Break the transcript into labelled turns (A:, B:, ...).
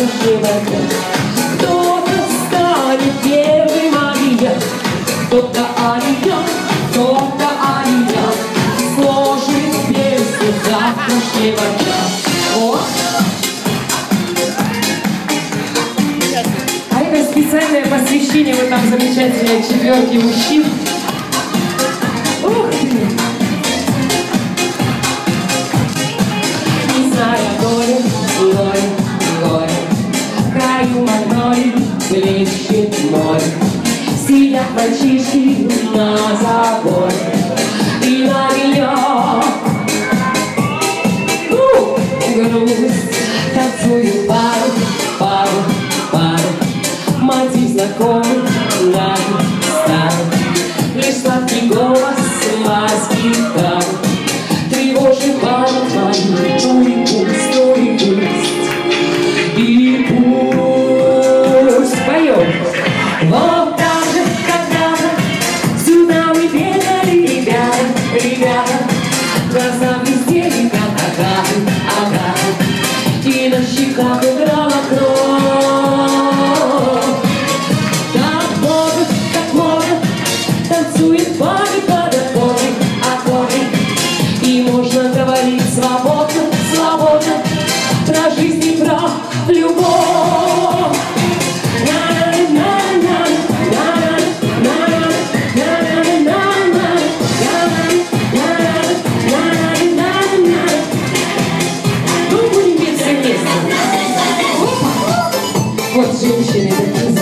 A: воздухе Кто-то станет первым Алия, кто-то Алия, кто-то Ария, Сложит песню завтрашнего дня. Вот. А это специальное посвящение вот там замечательной четверки мужчин. Ух ты! Сидят мальчишки на заборе И на меня ну, грусть. Танцую пару, пару, пару. Мотив знакомый, ладно, старый. Лишь сладкий голос. Вот женщины. такие